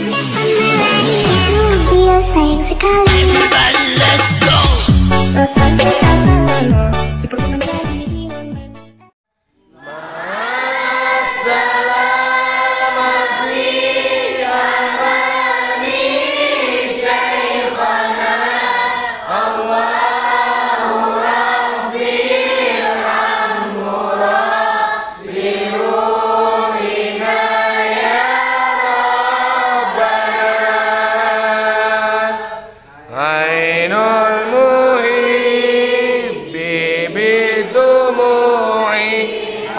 Yeah.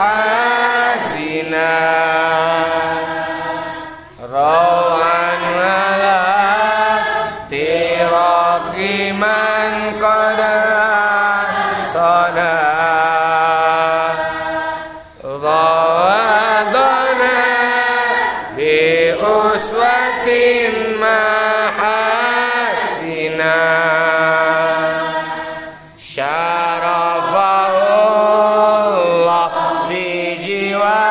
حسنا روعا على تراك من قد صنع ضوادنا بأسوة محاسنا you.